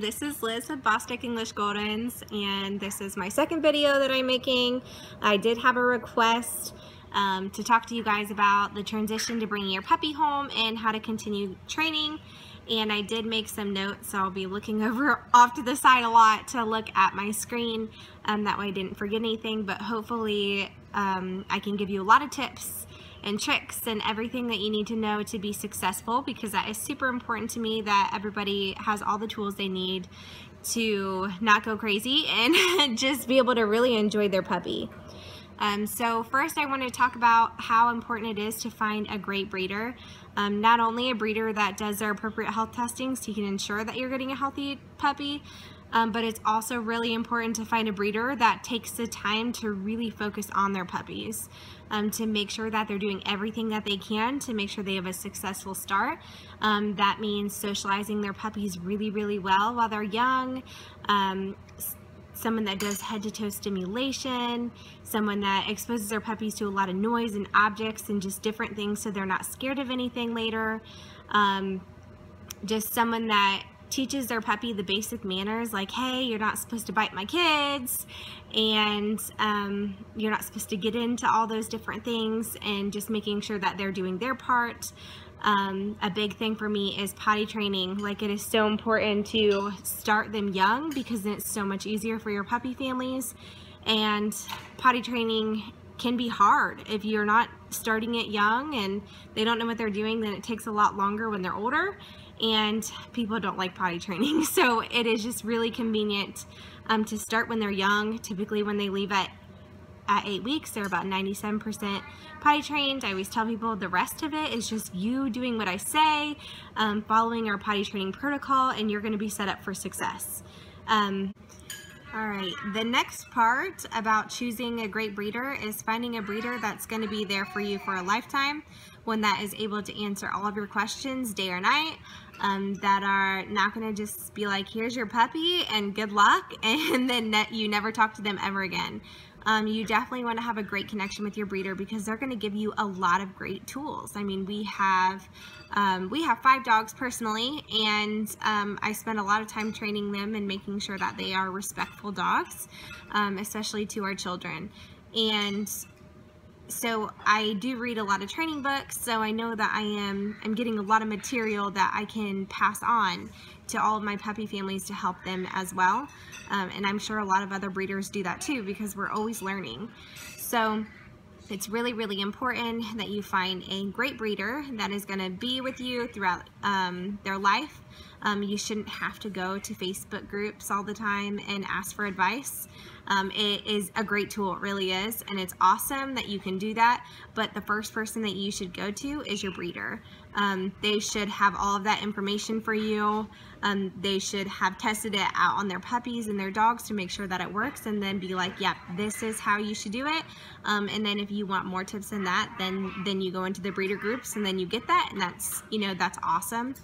This is Liz with Bostick English Goldens and this is my second video that I'm making. I did have a request um, to talk to you guys about the transition to bringing your puppy home and how to continue training and I did make some notes so I'll be looking over off to the side a lot to look at my screen um, that way I didn't forget anything but hopefully um, I can give you a lot of tips and tricks and everything that you need to know to be successful because that is super important to me that everybody has all the tools they need to not go crazy and just be able to really enjoy their puppy. Um, so first I want to talk about how important it is to find a great breeder. Um, not only a breeder that does their appropriate health testing so you can ensure that you're getting a healthy puppy, um, but it's also really important to find a breeder that takes the time to really focus on their puppies um, to make sure that they're doing everything that they can to make sure they have a successful start. Um, that means socializing their puppies really, really well while they're young, um, someone that does head-to-toe stimulation, someone that exposes their puppies to a lot of noise and objects and just different things so they're not scared of anything later. Um, just someone that teaches their puppy the basic manners like, hey, you're not supposed to bite my kids, and um, you're not supposed to get into all those different things, and just making sure that they're doing their part. Um, a big thing for me is potty training. Like it is so important to start them young because it's so much easier for your puppy families. And potty training can be hard if you're not starting it young and they don't know what they're doing then it takes a lot longer when they're older and people don't like potty training. So it is just really convenient um, to start when they're young. Typically when they leave at, at eight weeks, they're about 97% potty trained. I always tell people the rest of it is just you doing what I say, um, following our potty training protocol, and you're gonna be set up for success. Um, all right, the next part about choosing a great breeder is finding a breeder that's going to be there for you for a lifetime, one that is able to answer all of your questions day or night, um, that are not going to just be like, here's your puppy and good luck, and then you never talk to them ever again. Um, you definitely want to have a great connection with your breeder because they're going to give you a lot of great tools. I mean, we have um, we have five dogs personally, and um, I spend a lot of time training them and making sure that they are respectful dogs, um, especially to our children. And so I do read a lot of training books, so I know that I am I'm getting a lot of material that I can pass on to all of my puppy families to help them as well. Um, and I'm sure a lot of other breeders do that too because we're always learning. So it's really, really important that you find a great breeder that is going to be with you throughout um, their life. Um, you shouldn't have to go to Facebook groups all the time and ask for advice. Um, it is a great tool, it really is, and it's awesome that you can do that, but the first person that you should go to is your breeder. Um, they should have all of that information for you. Um, they should have tested it out on their puppies and their dogs to make sure that it works and then be like, yep, this is how you should do it. Um, and then if you want more tips than that, then, then you go into the breeder groups and then you get that and that's, you know, that's awesome.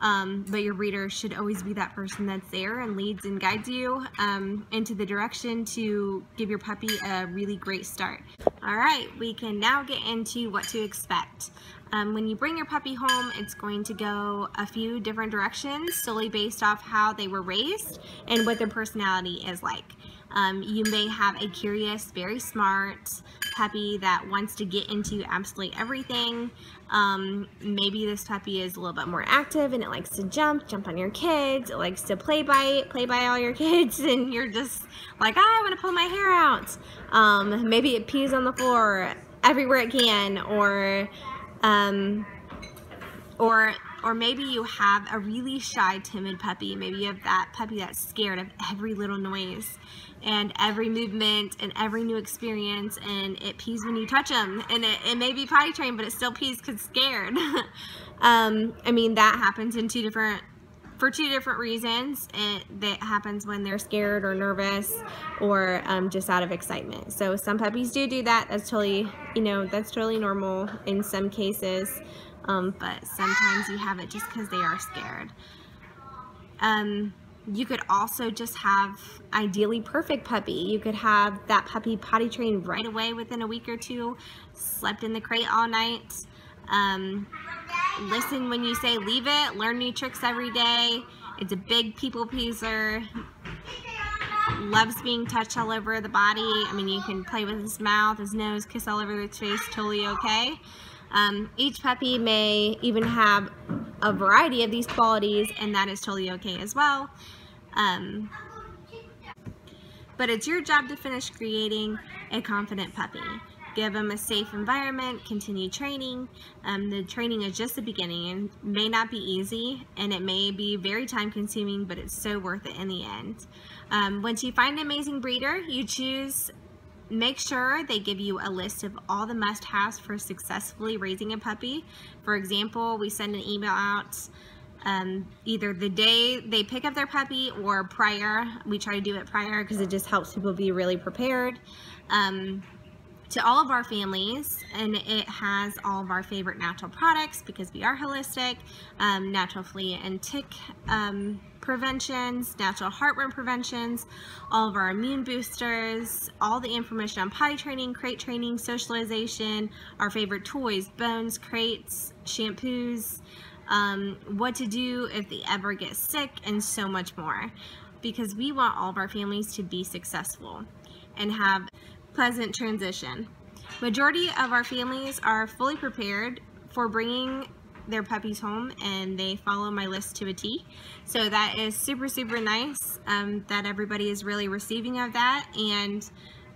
Um, but your breeder should always be that person that's there and leads and guides you um, into the direction to give your puppy a really great start. All right, we can now get into what to expect. Um, when you bring your puppy home, it's going to go a few different directions solely based off how they were raised and what their personality is like. Um, you may have a curious, very smart puppy that wants to get into absolutely everything. Um, maybe this puppy is a little bit more active and it likes to jump, jump on your kids. It likes to play by, play by all your kids and you're just like, ah, I want to pull my hair out. Um, maybe it pees on the floor everywhere it can or, um, or or maybe you have a really shy, timid puppy. Maybe you have that puppy that's scared of every little noise and every movement and every new experience and it pees when you touch them and it, it may be potty trained but it still pees because scared um, I mean that happens in two different for two different reasons it that happens when they're scared or nervous or um, just out of excitement. So some puppies do do that. That's totally you know that's totally normal in some cases um, but sometimes you have it just because they are scared. Um, you could also just have ideally perfect puppy. You could have that puppy potty trained right away within a week or two, slept in the crate all night, um, listen when you say leave it, learn new tricks every day, It's a big people pleaser, loves being touched all over the body. I mean, you can play with his mouth, his nose, kiss all over his face, totally okay. Um, each puppy may even have a variety of these qualities, and that is totally okay as well. Um, but it's your job to finish creating a confident puppy. Give them a safe environment, continue training. Um, the training is just the beginning and may not be easy and it may be very time consuming, but it's so worth it in the end. Um, once you find an amazing breeder, you choose make sure they give you a list of all the must-haves for successfully raising a puppy. For example, we send an email out um, either the day they pick up their puppy or prior. We try to do it prior because it just helps people be really prepared. Um, to all of our families and it has all of our favorite natural products because we are holistic, um, natural flea and tick um, preventions, natural heartworm preventions, all of our immune boosters, all the information on potty training, crate training, socialization, our favorite toys, bones, crates, shampoos, um, what to do if they ever get sick, and so much more. Because we want all of our families to be successful and have pleasant transition. Majority of our families are fully prepared for bringing their puppies home and they follow my list to a T. So that is super, super nice um, that everybody is really receiving of that and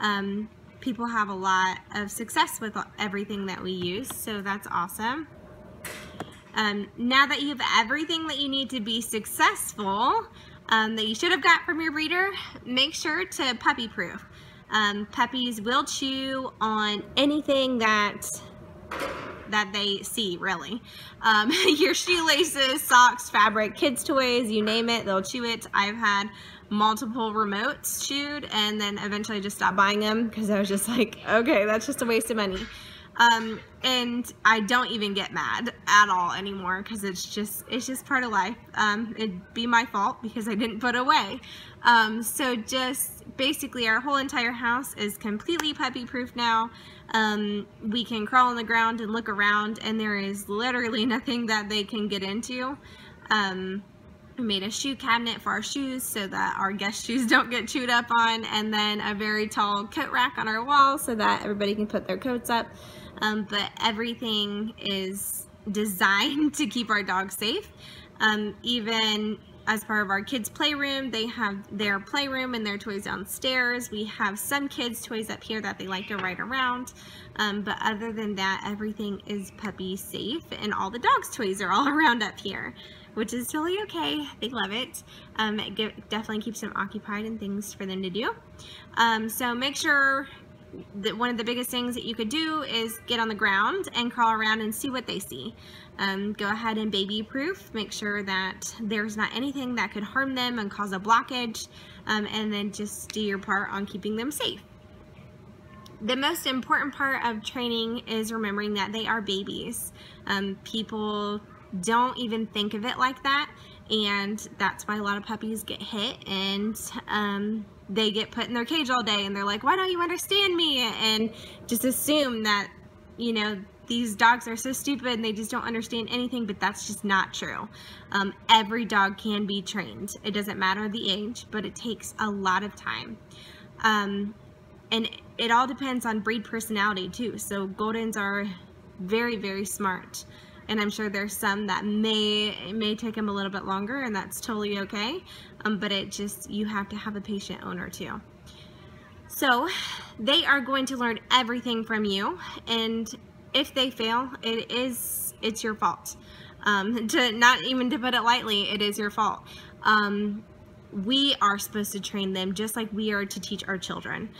um, people have a lot of success with everything that we use. So that's awesome. Um, now that you have everything that you need to be successful um, that you should have got from your breeder, make sure to puppy proof. Um, puppies will chew on anything that that they see really. Um, your shoelaces, socks, fabric, kids toys, you name it, they'll chew it. I've had multiple remotes chewed and then eventually just stopped buying them because I was just like, okay, that's just a waste of money. Um, and I don't even get mad at all anymore because it's just it's just part of life. Um, it'd be my fault because I didn't put away. Um, so just basically our whole entire house is completely puppy proof now. Um, we can crawl on the ground and look around and there is literally nothing that they can get into. Um, we made a shoe cabinet for our shoes so that our guest shoes don't get chewed up on and then a very tall coat rack on our wall so that everybody can put their coats up um, but everything is designed to keep our dogs safe. Um, even as part of our kids playroom they have their playroom and their toys downstairs. We have some kids toys up here that they like to ride around. Um, but other than that everything is puppy safe and all the dogs toys are all around up here which is totally okay. They love it. Um, it definitely keeps them occupied and things for them to do. Um, so make sure the, one of the biggest things that you could do is get on the ground and crawl around and see what they see. Um, go ahead and baby proof, make sure that there's not anything that could harm them and cause a blockage, um, and then just do your part on keeping them safe. The most important part of training is remembering that they are babies. Um, people don't even think of it like that, and that's why a lot of puppies get hit and um, they get put in their cage all day and they're like, why don't you understand me? And just assume that, you know, these dogs are so stupid and they just don't understand anything, but that's just not true. Um, every dog can be trained. It doesn't matter the age, but it takes a lot of time. Um, and it all depends on breed personality too. So Goldens are very, very smart and I'm sure there's some that may may take them a little bit longer and that's totally okay. Um, but it just you have to have a patient owner too. So they are going to learn everything from you and if they fail it is it's your fault. Um, to not even to put it lightly it is your fault. Um, we are supposed to train them just like we are to teach our children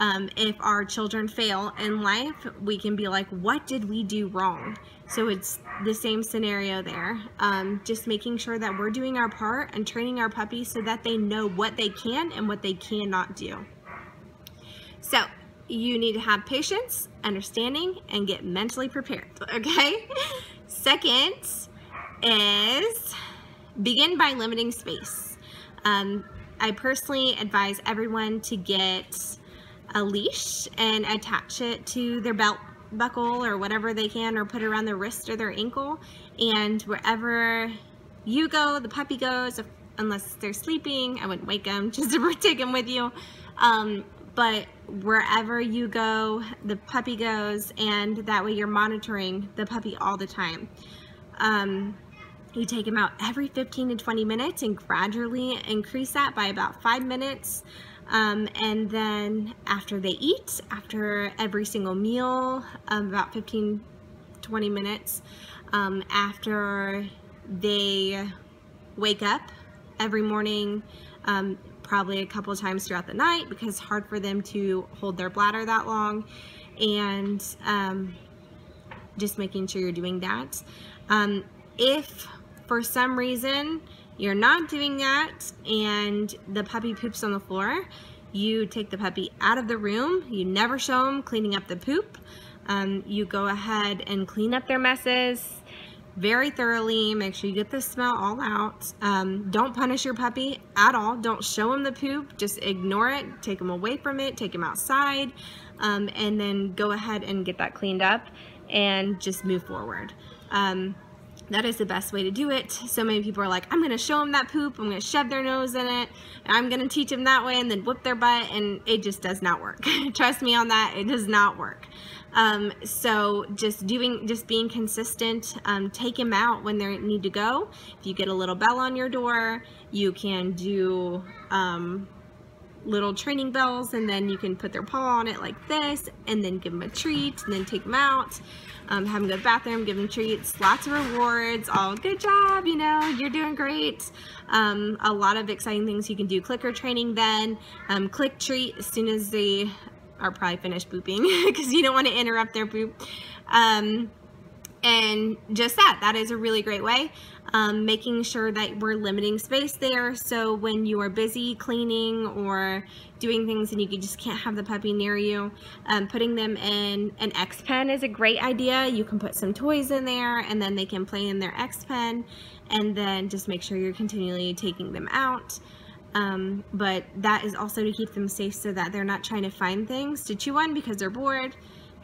um, if our children fail in life, we can be like, what did we do wrong? So it's the same scenario there. Um, just making sure that we're doing our part and training our puppies so that they know what they can and what they cannot do. So you need to have patience, understanding, and get mentally prepared, okay? Second is begin by limiting space. Um, I personally advise everyone to get a leash and attach it to their belt buckle or whatever they can or put around their wrist or their ankle and wherever you go the puppy goes unless they're sleeping. I wouldn't wake them just to take them with you. Um, but wherever you go, the puppy goes, and that way you're monitoring the puppy all the time. Um, you take them out every 15 to 20 minutes and gradually increase that by about five minutes. Um, and then after they eat, after every single meal, um, about 15, 20 minutes, um, after they wake up every morning, um, probably a couple times throughout the night because it's hard for them to hold their bladder that long. And um, just making sure you're doing that. Um, if for some reason you're not doing that and the puppy poops on the floor, you take the puppy out of the room. You never show them cleaning up the poop. Um, you go ahead and clean up their messes very thoroughly. Make sure you get the smell all out. Um, don't punish your puppy at all. Don't show him the poop. Just ignore it. Take him away from it. Take him outside. Um, and then go ahead and get that cleaned up and just move forward. That is the best way to do it. So many people are like, I'm gonna show them that poop, I'm gonna shove their nose in it, I'm gonna teach them that way and then whip their butt, and it just does not work. Trust me on that, it does not work. Um, so just doing, just being consistent, um, take them out when they need to go. If you get a little bell on your door, you can do um, little training bells and then you can put their paw on it like this and then give them a treat and then take them out. Um, have them go to the bathroom give them treats lots of rewards all good job you know you're doing great. Um, a lot of exciting things you can do. Clicker training then. Um, click treat as soon as they are probably finished pooping because you don't want to interrupt their poop um, and just that that is a really great way um, making sure that we're limiting space there. So when you are busy cleaning or doing things and you just can't have the puppy near you um, putting them in an X pen is a great idea. You can put some toys in there and then they can play in their X pen and then just make sure you're continually taking them out. Um, but that is also to keep them safe so that they're not trying to find things to chew on because they're bored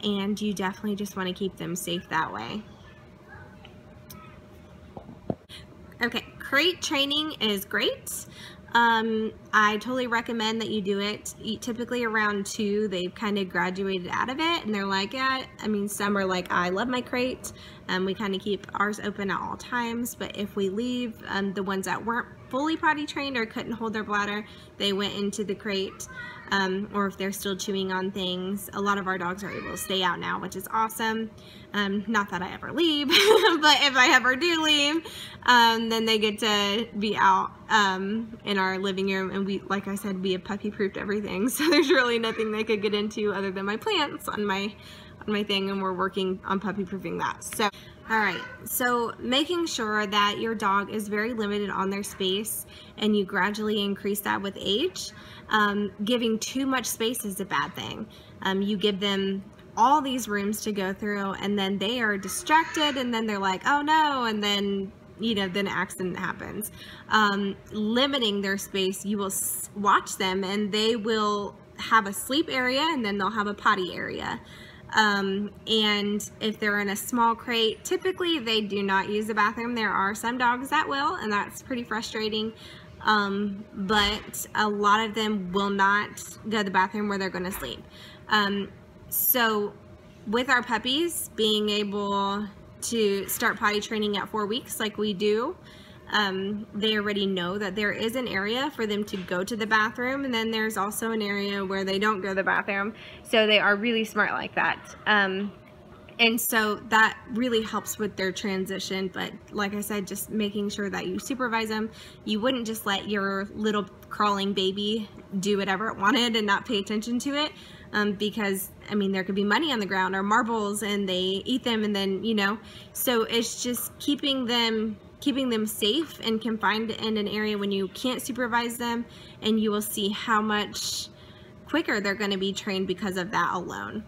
and you definitely just want to keep them safe that way. Okay, crate training is great. Um, I totally recommend that you do it. Typically around two, they've kind of graduated out of it and they're like, yeah, I mean, some are like, I love my crate. Um, we kind of keep ours open at all times, but if we leave, um, the ones that weren't fully potty trained or couldn't hold their bladder, they went into the crate um, or if they're still chewing on things. A lot of our dogs are able to stay out now, which is awesome. Um, not that I ever leave, but if I ever do leave, um, then they get to be out um, in our living room. And we, like I said, we have puppy proofed everything. So there's really nothing they could get into other than my plants on my, my thing. And we're working on puppy proofing that. So all right, so making sure that your dog is very limited on their space and you gradually increase that with age. Um, giving too much space is a bad thing. Um, you give them all these rooms to go through and then they are distracted and then they're like, oh no, and then you know, then accident happens. Um, limiting their space, you will watch them and they will have a sleep area and then they'll have a potty area. Um, and if they're in a small crate, typically they do not use the bathroom. There are some dogs that will, and that's pretty frustrating. Um, but a lot of them will not go to the bathroom where they're going to sleep. Um, so with our puppies, being able to start potty training at four weeks like we do, um, they already know that there is an area for them to go to the bathroom and then there's also an area where they don't go to the bathroom. So they are really smart like that. Um, and so that really helps with their transition but like I said just making sure that you supervise them. You wouldn't just let your little crawling baby do whatever it wanted and not pay attention to it um, because I mean there could be money on the ground or marbles and they eat them and then you know. So it's just keeping them keeping them safe and confined in an area when you can't supervise them and you will see how much quicker they're going to be trained because of that alone.